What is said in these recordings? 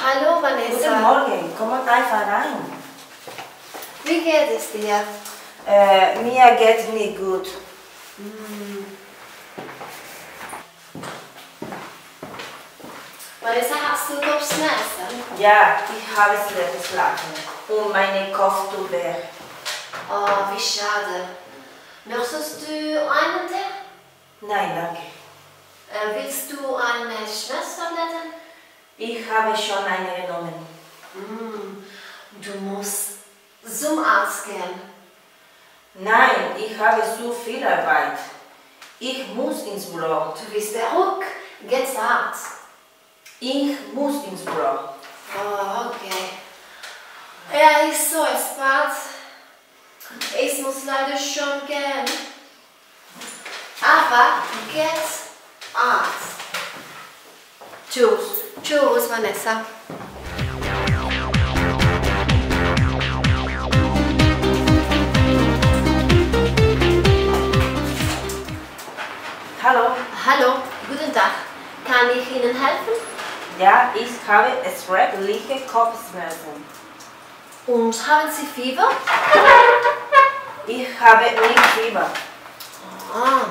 Hallo Vanessa. Guten Morgen, komm einfach rein. Wie geht es dir? Äh, mir geht's nicht gut. Vanessa, hast du Kopfschmerzen? Ja, ich habe Lachen und meine Kopf tut weh. Oh, wie schade. Möchtest du einen Tee? Nein, danke. Äh, willst du eine Schmerztablette? Ich habe schon eine genommen. Mm, du musst zum Arzt gehen. Nein, ich habe zu viel Arbeit. Ich muss ins Büro. Du bist verrückt. Geh zum Arzt. Ich muss ins Büro. Oh, okay. Er ist so spät. Ich muss leider schon gehen. Aber geht's Arzt. Tschüss. Tschüss, Vanessa. Hallo. Hallo, guten Tag. Kann ich Ihnen helfen? Ja, ich habe schreckliche Kopfschmerzen. Und haben Sie Fieber? Ich habe nicht Fieber. Ah.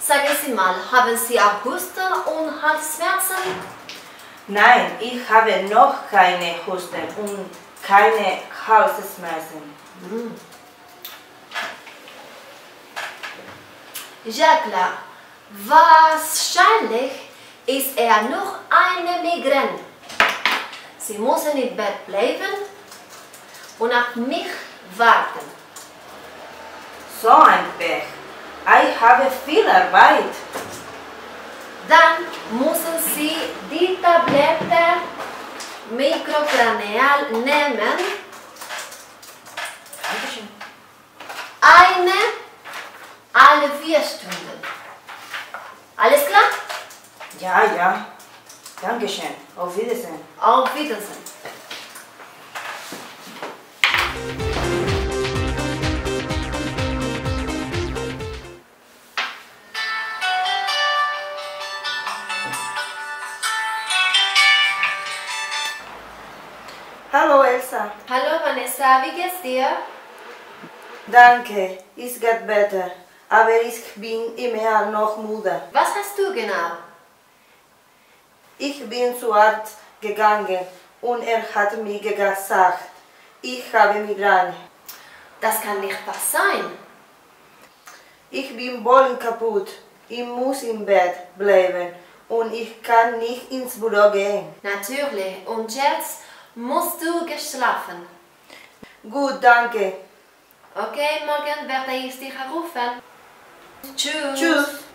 Sagen Sie mal, haben Sie auch Husten und Halsschmerzen? Nein, ich habe noch keine Husten und keine Halsschmerzen. Ja klar. Wahrscheinlich ist er noch eine Migräne. Sie müssen im Bett bleiben und auf mich warten. So ein Pech. Ich habe viel Arbeit. Dann müssen Sie die Tablette mikrokraneal nehmen. Dankeschön. Eine alle vier Stunden. Alles klar? Ja, ja. Dankeschön. Auf Wiedersehen. Auf Wiedersehen. Hallo Elsa. Hallo Vanessa, wie geht's dir? Danke, es geht besser. Aber ich bin immer noch müde. Was hast du genau? Ich bin zu Arzt gegangen und er hat mir gesagt, ich habe Migräne. Das kann nicht wahr sein. Ich bin voll kaputt. Ich muss im Bett bleiben und ich kann nicht ins Büro gehen. Natürlich. Und jetzt musst du geschlafen. Gut, danke. Okay, morgen werde ich dich rufen. Tschüss. Tschüss.